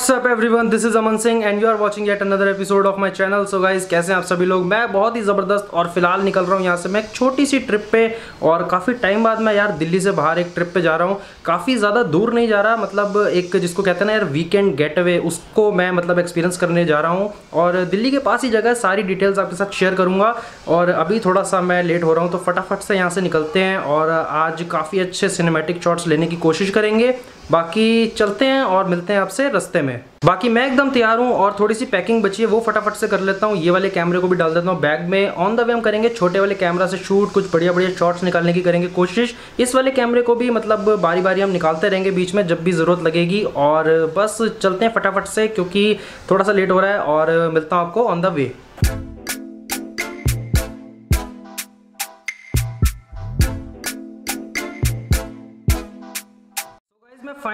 What's up everyone this is Aman Singh and you are watching yet another episode of my channel so guys कैसे हैं आप सभी लोग? मैं बहुत ही ज़बरदस्त और फ़िलहाल निकल रहा हूँ यहाँ से। मैं एक छोटी सी ट्रिप पे और काफ़ी टाइम बाद मैं यार दिल्ली से बाहर एक ट्रिप पे जा रहा हूँ। काफ़ी ज़्यादा दूर नहीं जा रहा मतलब एक जिसको कहते हैं ना यार वीकेंड गेट अवे उसको मैं मतलब एक्सपीरियंस करने जा रहा हूँ। और दिल्ली के पास ही जगह सारी डिटेल्स आपके साथ शेयर करूँगा। और अभी थोड़ा सा मैं लेट हो रहा हूँ तो फटाफट से यहाँ से निकलते हैं और आज काफ़ी अच्छे सिनेमेटिक शॉट्स लेने की कोशिश करेंगे। बाकी चलते हैं और मिलते हैं आपसे रस्ते में। बाकी मैं एकदम तैयार हूँ और थोड़ी सी पैकिंग बची है, वो फटाफट से कर लेता हूँ। ये वाले कैमरे को भी डाल देता हूँ बैग में। ऑन द वे हम करेंगे छोटे वाले कैमरा से शूट कुछ बढ़िया बढ़िया शॉट्स निकालने की करेंगे कोशिश। इस वाले कैमरे को भी मतलब बारी बारी हम निकालते रहेंगे बीच में जब भी ज़रूरत लगेगी और बस चलते हैं फटाफट से क्योंकि थोड़ा सा लेट हो रहा है और मिलता हूँ आपको on the way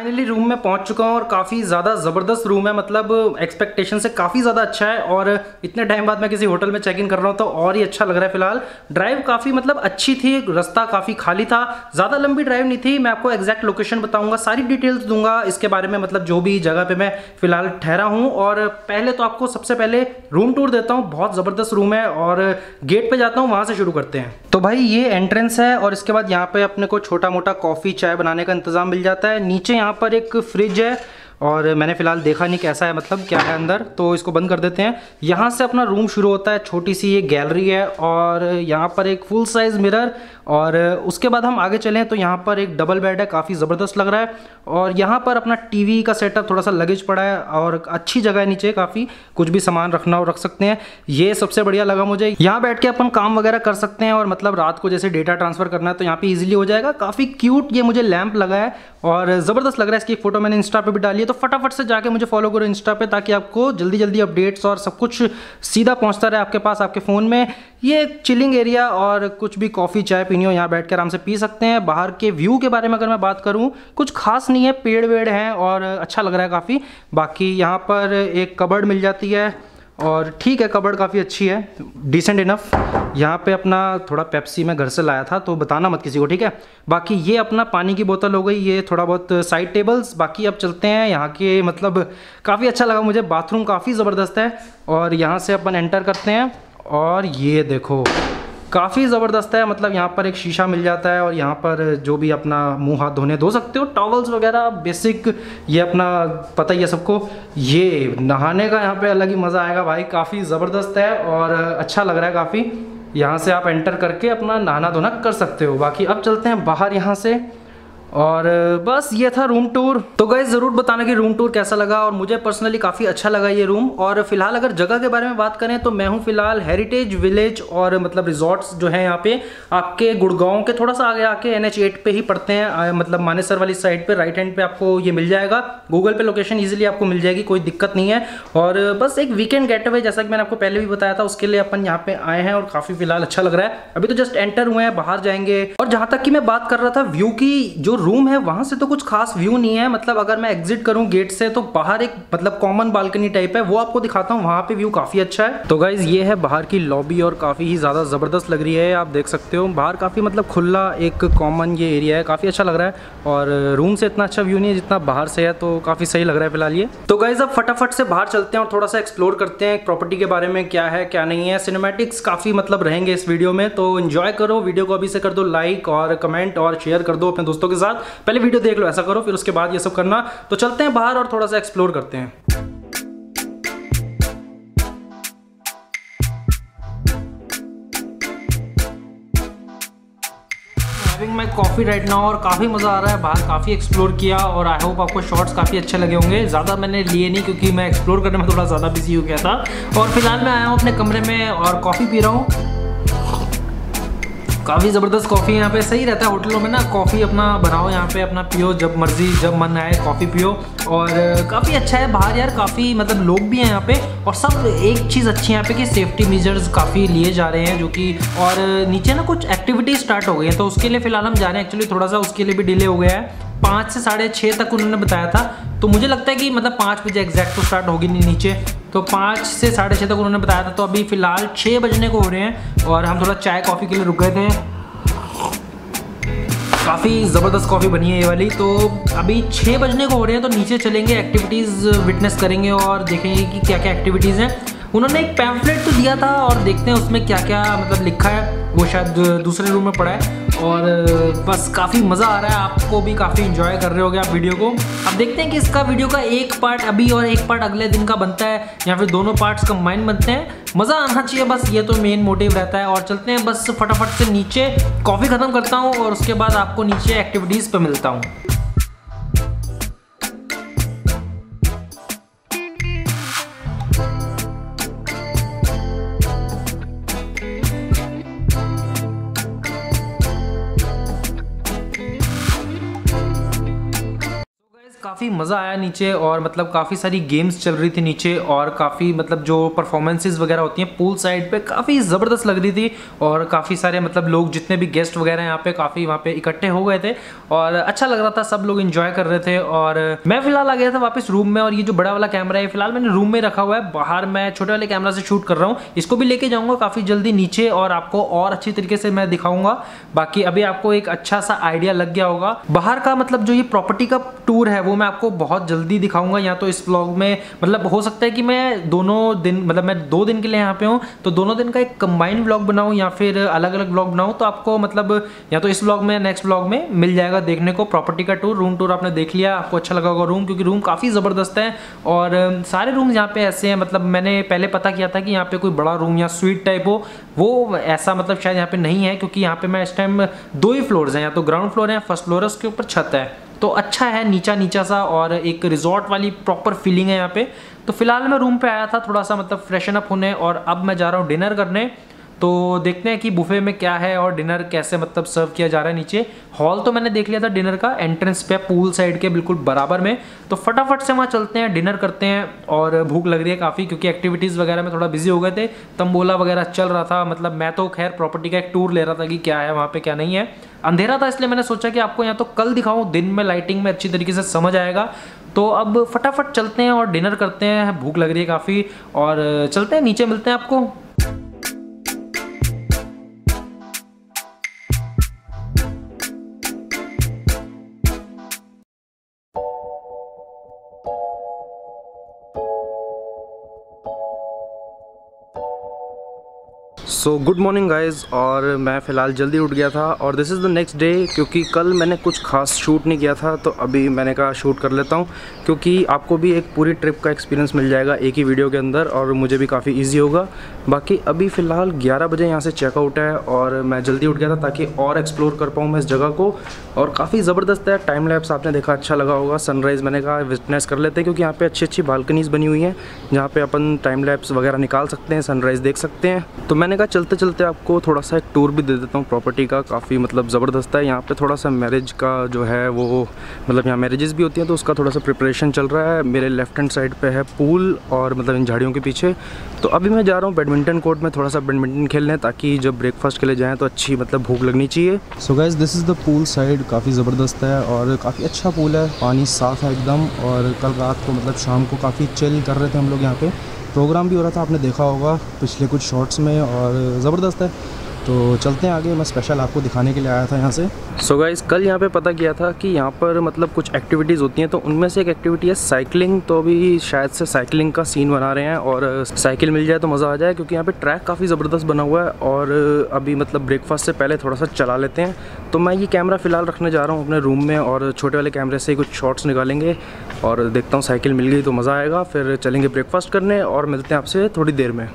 finally room में पहुँच चुका हूँ और काफ़ी ज़्यादा ज़बरदस्त रूम है। मतलब एक्सपेक्टेशन से काफ़ी ज़्यादा अच्छा है और इतने टाइम बाद मैं किसी होटल में चेक इन कर रहा हूँ तो और ही अच्छा लग रहा है फ़िलहाल। ड्राइव काफ़ी मतलब अच्छी थी, रास्ता काफ़ी खाली था। ज़्यादा लंबी ड्राइव नहीं थी, मैं आपको एग्जैक्ट लोकेशन बताऊँगा, सारी डिटेल्स दूँगा, इसके बारे में मतलब जो भी जगह पर मैं फ़िलहाल ठहरा हूँ। और पहले तो आपको सबसे पहले रूम टूर देता हूँ, बहुत ज़बरदस्त रूम है और गेट पर जाता हूँ, वहाँ से शुरू करते हैं। तो भाई ये एंट्रेंस है और इसके बाद यहाँ पे अपने को छोटा मोटा कॉफ़ी चाय बनाने का इंतज़ाम मिल जाता है। नीचे यहाँ पर एक फ्रिज है। और मैंने फ़िलहाल देखा नहीं कैसा है मतलब क्या है अंदर तो इसको बंद कर देते हैं। यहाँ से अपना रूम शुरू होता है, छोटी सी ये गैलरी है और यहाँ पर एक फुल साइज़ मिरर और उसके बाद हम आगे चलें तो यहाँ पर एक डबल बेड है, काफ़ी ज़बरदस्त लग रहा है। और यहाँ पर अपना टीवी का सेटअप थोड़ा सा लगेज पड़ा है और अच्छी जगह है नीचे, काफ़ी कुछ भी सामान रखना हो रख सकते हैं। ये सबसे बढ़िया लगा मुझे। यहाँ बैठ के अपन काम वगैरह कर सकते हैं और मतलब रात को जैसे डेटा ट्रांसफ़र करना है तो यहाँ पर इजीली हो जाएगा। काफ़ी क्यूट ये मुझे लैम्प लगा है और ज़बरदस्त लग रहा है इसकी फ़ोटो मैंने इंस्टा पर भी डाली तो फटाफट से जाके मुझे फॉलो करो इंस्टा पे ताकि आपको जल्दी जल्दी अपडेट्स और सब कुछ सीधा पहुँचता रहे आपके पास, आपके फ़ोन में। ये चिलिंग एरिया और कुछ भी कॉफ़ी चाय पीनी हो, यहाँ बैठ के आराम से पी सकते हैं। बाहर के व्यू के बारे में अगर मैं बात करूँ, कुछ खास नहीं है, पेड़ वेड़ हैं और अच्छा लग रहा है काफ़ी। बाकी यहाँ पर एक कबर्ड मिल जाती है। और ठीक है, कबड़ काफ़ी अच्छी है डिसेंट इनफ यहाँ पे अपना थोड़ा पेप्सी मैं घर से लाया था तो बताना मत किसी को, ठीक है? बाकी ये अपना पानी की बोतल हो गई, ये थोड़ा बहुत साइड टेबल्स बाकी अब चलते हैं यहाँ के मतलब काफ़ी अच्छा लगा मुझे बाथरूम काफ़ी ज़बरदस्त है, और यहाँ से अपन एंटर करते हैं, और ये देखो। काफ़ी ज़बरदस्त है मतलब यहाँ पर एक शीशा मिल जाता है और यहाँ पर जो भी अपना मुँह हाथ धोने, धो सकते हो। टॉवल्स वगैरह बेसिक ये अपना पता ही है सबको। ये नहाने का यहाँ पे अलग ही मज़ा आएगा भाई, काफ़ी ज़बरदस्त है और अच्छा लग रहा है काफ़ी। यहाँ से आप एंटर करके अपना नहाना धोना कर सकते हो। बाकी अब चलते हैं बाहर यहाँ से। और बस ये था रूम टूर तो गए ज़रूर बताना कि रूम टूर कैसा लगा और मुझे पर्सनली काफ़ी अच्छा लगा ये रूम और फ़िलहाल अगर जगह के बारे में बात करें तो मैं हूँ फ़िलहाल हेरिटेज विलेज और मतलब रिजॉर्ट्स जो हैं यहाँ पे, आपके गुड़गांव के थोड़ा सा आगे आके एन एच पे ही पड़ते हैं। मतलब मानेसर वाली साइड पे राइट हैंड पे आपको ये मिल जाएगा। गूगल पे लोकेशन ईजिली आपको मिल जाएगी, कोई दिक्कत नहीं है। और, बस एक वीकेंड गेट अवे जैसा कि मैंने आपको पहले भी बताया था, उसके लिए अपन यहाँ पे आए हैं और काफ़ी फ़िलहाल अच्छा लग रहा है। अभी तो जस्ट एंटर हुए हैं, बाहर जाएँगे। और जहाँ तक कि मैं बात कर रहा था व्यू की, जो रूम है, वहाँ से तो कुछ खास व्यू नहीं है। मतलब अगर मैं एग्जिट करूँ गेट से तो बाहर एक मतलब कॉमन बालकनी टाइप है, वो आपको दिखाता हूँ, वहाँ पे व्यू काफ़ी अच्छा है। तो गाइज़ ये है बाहर की लॉबी और काफ़ी ही ज़्यादा ज़बरदस्त लग रही है, आप देख सकते हो। बाहर काफ़ी मतलब खुला एक कॉमन ये एरिया है, काफ़ी अच्छा लग रहा है। और रूम से इतना अच्छा व्यू नहीं है जितना बाहर से है तो काफ़ी सही लग रहा है फ़िलहाल ये। तो गाइज़ अब फटाफट से बाहर चलते हैं और थोड़ा सा एक्सप्लोर करते हैं प्रॉपर्टी के बारे में क्या है, क्या नहीं है। सिनेमेटिक्स काफ़ी मतलब रहेंगे इस वीडियो में तो इन्जॉय करो। वीडियो को अभी से कर दो लाइक और कमेंट और शेयर कर दो अपने दोस्तों के साथ। पहले वीडियो देख लो, ऐसा करो, फिर उसके बाद ये सब करना। तो चलते हैं बाहर और थोड़ा सा एक्सप्लोर करते हैं। माई कॉफ़ी राइट नाउ और काफ़ी मज़ा आ रहा है, बाहर काफ़ी एक्सप्लोर किया और आई होप आपको शॉर्ट्स काफ़ी अच्छे लगे होंगे। ज़्यादा मैंने लिए नहीं क्योंकि मैं एक्सप्लोर करने में थोड़ा ज़्यादा बिज़ी हो गया था। और फ़िलहाल मैं आया हूँ अपने कमरे में और कॉफ़ी पी रहा हूँ। काफ़ी ज़बरदस्त कॉफ़ी यहाँ पे। सही रहता है होटलों में ना कॉफ़ी अपना बनाओ यहाँ पे, अपना पियो, जब मर्ज़ी, जब मन आए कॉफ़ी पियो। और काफ़ी अच्छा है बाहर यार, काफ़ी मतलब लोग भी हैं यहाँ पे, और सब एक चीज़ अच्छी है यहाँ पे कि सेफ्टी मेजर्स काफ़ी लिए जा रहे हैं, जो कि, और नीचे ना कुछ एक्टिविटी स्टार्ट हो गई है तो उसके लिए फ़िलहाल हम जा रहे हैं। एक्चुअली थोड़ा सा उसके लिए भी डिले हो गया है। पाँच से साढ़े छः तक उन्होंने बताया था तो मुझे लगता है कि मतलब पाँच बजे एग्जैक्ट तो स्टार्ट होगी नहीं नीचे। तो पाँच से साढ़े छः तक उन्होंने बताया था। तो अभी फ़िलहाल छः बजने को हो रहे हैं और हम थोड़ा चाय कॉफ़ी के लिए रुक गए थे। काफ़ी ज़बरदस्त कॉफ़ी बनी है ये वाली। तो अभी छः बजने को हो रहे हैं तो नीचे चलेंगे एक्टिविटीज़ विटनेस करेंगे और देखेंगे कि क्या क्या एक्टिविटीज़ हैं। उन्होंने एक पैम्फलेट तो दिया था और देखते हैं उसमें क्या क्या मतलब लिखा है। वो शायद दूसरे रूम में पड़ा है। और बस काफ़ी मज़ा आ रहा है। आपको भी काफ़ी इंजॉय कर रहे होगे आप वीडियो को। अब देखते हैं कि इसका वीडियो का एक पार्ट अभी और एक पार्ट अगले दिन का बनता है, या फिर दोनों पार्ट्स कंबाइन बनते हैं। मज़ा आना चाहिए बस, ये तो मेन मोटिव रहता है। और चलते हैं बस फटाफट से नीचे। कॉफ़ी ख़त्म करता हूँ और उसके बाद आपको नीचे एक्टिविटीज़ पर मिलता हूँ। काफ़ी मज़ा आया नीचे और मतलब काफ़ी सारी गेम्स चल रही थी नीचे और काफ़ी मतलब जो परफॉर्मेंसेज वगैरह होती हैं पूल साइड पे काफ़ी ज़बरदस्त लग रही थी और काफ़ी सारे मतलब लोग जितने भी गेस्ट वगैरह यहाँ पे काफ़ी वहाँ पे इकट्ठे हो गए थे और अच्छा लग रहा था, सब लोग इन्जॉय कर रहे थे और मैं फ़िलहाल आ गया था वापस रूम में और ये जो बड़ा वाला कैमरा है फ़िलहाल मैंने रूम में रखा हुआ है, बाहर मैं छोटे वाले कैमरा से शूट कर रहा हूँ, इसको भी लेके जाऊँगा काफ़ी जल्दी नीचे और आपको और अच्छी तरीके से मैं दिखाऊँगा। बाकी अभी आपको एक अच्छा सा आइडिया लग गया होगा। बाहर का मतलब जो ये प्रॉपर्टी का टूर है, वो मैं आपको बहुत जल्दी दिखाऊँगा, या तो इस ब्लॉग में मतलब हो सकता है कि मैं दोनों दिन मतलब मैं दो दिन के लिए यहाँ पे हूँ तो दोनों दिन का एक कंबाइंड ब्लॉग बनाऊँ, या फिर अलग अलग ब्लॉग बनाऊँ तो आपको मतलब या तो इस ब्लॉग में नेक्स्ट ब्लॉग में मिल जाएगा देखने को प्रॉपर्टी का टूर रूम टूर आपने देख लिया, आपको अच्छा लगा होगा रूम क्योंकि रूम काफ़ी ज़बरदस्त है, और सारे रूम यहाँ पे ऐसे हैं मतलब मैंने पहले पता किया था कि यहाँ पे कोई बड़ा रूम या स्वीट टाइप हो, वो ऐसा मतलब शायद यहाँ पे नहीं है, क्योंकि यहाँ पे मैं इस टाइम दो ही फ्लोर्स हैं, या तो ग्राउंड फ्लोर है फ़र्स्ट फ्लोर है, उसके ऊपर छत है। तो अच्छा है नीचा नीचा सा और एक रिजॉर्ट वाली प्रॉपर फीलिंग है यहाँ पे। तो फ़िलहाल मैं रूम पे आया था, थोड़ा सा मतलब फ्रेशन अप होने और अब मैं जा रहा हूँ डिनर करने। तो देखते हैं कि बुफे में क्या है और डिनर कैसे मतलब सर्व किया जा रहा है नीचे। हॉल तो मैंने देख लिया था डिनर का एंट्रेंस पे पूल साइड के बिल्कुल बराबर में। तो फटाफट से वहाँ चलते हैं डिनर करते हैं और भूख लग रही है काफ़ी क्योंकि एक्टिविटीज़ वगैरह में थोड़ा बिज़ी हो गए थे। तंबोला वगैरह चल रहा था मतलब मैं तो खैर प्रॉपर्टी का एक टूर ले रहा था कि क्या है, वहाँ पर क्या नहीं है। अंधेरा था इसलिए मैंने सोचा कि आपको यहाँ तो कल दिखाऊँ, दिन में लाइटिंग में अच्छी तरीके से समझ आएगा। तो अब फटाफट चलते हैं और डिनर करते हैं, भूख लग रही है काफ़ी और चलते हैं, नीचे मिलते हैं आपको। सो गुड मॉर्निंग गाइज़ और मैं फ़िलहाल जल्दी उठ गया था और this is the next day क्योंकि कल मैंने कुछ खास शूट नहीं किया था तो अभी मैंने कहा शूट कर लेता हूँ क्योंकि आपको भी एक पूरी ट्रिप का एक्सपीरियंस मिल जाएगा एक ही वीडियो के अंदर और मुझे भी काफ़ी ईजी होगा। बाकी अभी फ़िलहाल ग्यारह बजे यहाँ से चेकआउट है और मैं जल्दी उठ गया था ताकि और एक्सप्लोर कर पाऊँ मैं इस जगह को। और काफ़ी ज़बरदस्त है टाइम लैप्स आपने देखा अच्छा लगा होगा। सनराइज़ मैंने कहा विटनेस कर लेते हैं क्योंकि यहाँ पर अच्छी अच्छी बालकनीज़ बनी हुई हैं जहाँ पर अपन टाइम लैप्स वगैरह निकाल सकते हैं सनराइज़ देख सकते हैं। तो मैंने कहा चलते चलते आपको थोड़ा सा एक टूर भी दे देता हूँ प्रॉपर्टी का। काफ़ी मतलब ज़बरदस्त है। यहाँ पे थोड़ा सा मैरिज का जो है वो मतलब यहाँ मैरिजेस भी होती हैं तो उसका थोड़ा सा प्रिपरेशन चल रहा है। मेरे लेफ़्ट हैंड साइड पे है पूल और मतलब इन झाड़ियों के पीछे। तो अभी मैं जा रहा हूँ बैडमिंटन कोर्ट में थोड़ा सा बैडमिंटन खेलने, ताकि जब ब्रेकफास्ट के लिए जाएँ तो अच्छी मतलब भूख लगनी चाहिए। So guys this is the pool side काफ़ी ज़बरदस्त है और काफ़ी अच्छा पूल है। पानी साफ़ है एकदम और कल रात को मतलब शाम को काफ़ी चिल कर रहे थे हम लोग यहाँ पे। प्रोग्राम भी हो रहा था, आपने देखा होगा पिछले कुछ शॉर्ट्स में और ज़बरदस्त है। तो चलते हैं आगे, मैं स्पेशल आपको दिखाने के लिए आया था यहाँ से। सो so गाइस कल यहाँ पे पता किया था कि यहाँ पर मतलब कुछ एक्टिविटीज़ होती हैं तो उनमें से एक एक्टिविटी है साइकिलिंग तो अभी शायद से साइकिलिंग का सीन बना रहे हैं और साइकिल मिल जाए तो मज़ा आ जाए, क्योंकि यहाँ पे ट्रैक काफ़ी ज़बरदस्त बना हुआ है और अभी मतलब ब्रेकफास्ट से पहले थोड़ा सा चला लेते हैं। तो मैं ये कैमरा फ़िलहाल रखने जा रहा हूँ अपने रूम में और छोटे वाले कैमरे से कुछ शॉर्ट्स निकालेंगे। और देखता हूँ साइकिल मिल गई तो मज़ा आएगा। फिर चलेंगे ब्रेकफास्ट करने और मिलते हैं आपसे थोड़ी देर में।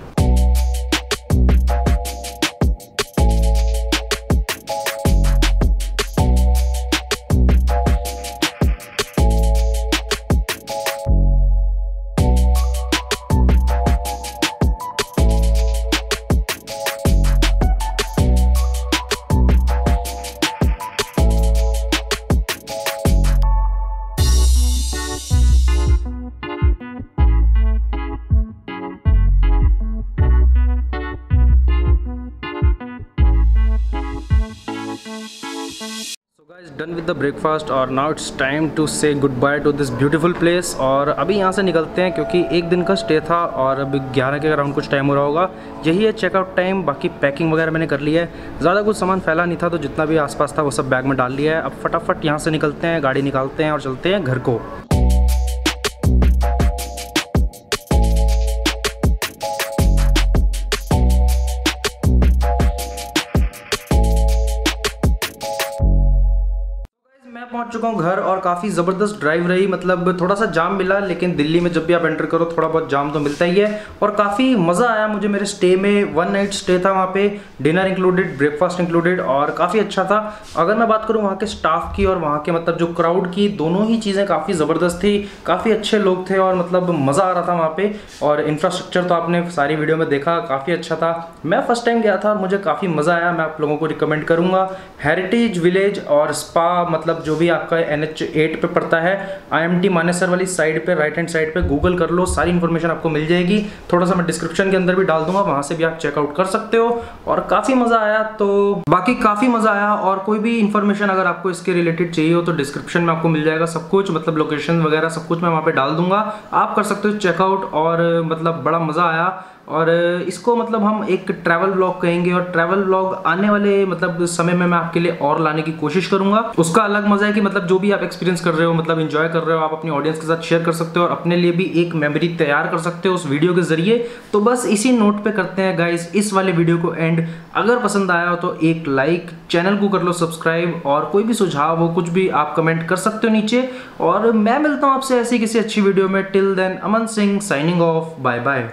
विद द ब्रेकफास्ट और now it's time to say goodbye to this beautiful place और अभी यहाँ से निकलते हैं क्योंकि एक दिन का स्टे था और अभी ग्यारह के अराउंड कुछ टाइम हो रहा होगा। यही है चेकआउट टाइम बाकी पैकिंग वगैरह मैंने कर लिया है। ज़्यादा कुछ सामान फैला नहीं था तो जितना भी आसपास था वो सब बैग में डाल लिया है। अब फटाफट यहाँ से निकलते हैं, गाड़ी निकालते हैं और चलते हैं घर को। पहुँच चुका हूँ घर और काफ़ी ज़बरदस्त ड्राइव रही। मतलब थोड़ा सा जाम मिला, लेकिन दिल्ली में जब भी आप एंटर करो थोड़ा बहुत जाम तो मिलता ही है। और काफ़ी मज़ा आया मुझे मेरे स्टे में। वन नाइट स्टे था वहाँ पे डिनर इंक्लूडेड ब्रेकफास्ट इंक्लूडेड और काफ़ी अच्छा था। अगर मैं बात करूँ वहाँ के स्टाफ की और वहाँ के मतलब जो क्राउड की, दोनों ही चीज़ें काफ़ी ज़बरदस्त थी। काफ़ी अच्छे लोग थे और मतलब मज़ा आ रहा था वहाँ पर और इंफ्रास्ट्रक्चर तो आपने सारी वीडियो में देखा, काफ़ी अच्छा था। मैं फ़र्स्ट टाइम गया था, मुझे काफ़ी मज़ा आया। मैं आप लोगों को रिकमेंड करूँगा। हेरिटेज विलेज और स्पा मतलब जो भी आपका एन एच एट पे पड़ता है। आई एम टी मानेसर वाली साइड पे राइट हैंड साइड पे गूगल कर लो, सारी इन्फॉर्मेशन आपको मिल जाएगी। थोड़ा सा मैं डिस्क्रिप्शन के अंदर भी डाल दूँगा, वहाँ से भी आप चेकआउट कर सकते हो। और काफ़ी मज़ा आया तो बाकी काफ़ी मज़ा आया। और कोई भी इन्फॉर्मेशन अगर आपको इसके रिलेटेड चाहिए हो तो डिस्क्रिप्शन में आपको मिल जाएगा सब कुछ मतलब लोकेशन वगैरह सब कुछ मैं वहाँ पे डाल दूँगा। आप कर सकते हो चेकआउट और मतलब बड़ा मज़ा आया। और इसको मतलब हम एक ट्रैवल ब्लॉग कहेंगे और ट्रैवल ब्लॉग आने वाले मतलब समय में मैं आपके लिए और लाने की कोशिश करूँगा। उसका अलग मज़ा है कि मतलब जो भी आप एक्सपीरियंस कर रहे हो मतलब इंजॉय कर रहे हो, आप अपनी ऑडियंस के साथ शेयर कर सकते हो और अपने लिए भी एक मेमोरी तैयार कर सकते हो उस वीडियो के ज़रिए। तो बस इसी नोट पे करते हैं गाइस इस वाले वीडियो को एंड अगर पसंद आया हो तो एक लाइक चैनल को कर लो सब्सक्राइब और कोई भी सुझाव हो, कुछ भी आप कमेंट कर सकते हो नीचे। और मैं मिलता हूँ आपसे ऐसी किसी अच्छी वीडियो में। Till then Aman Singh signing off bye bye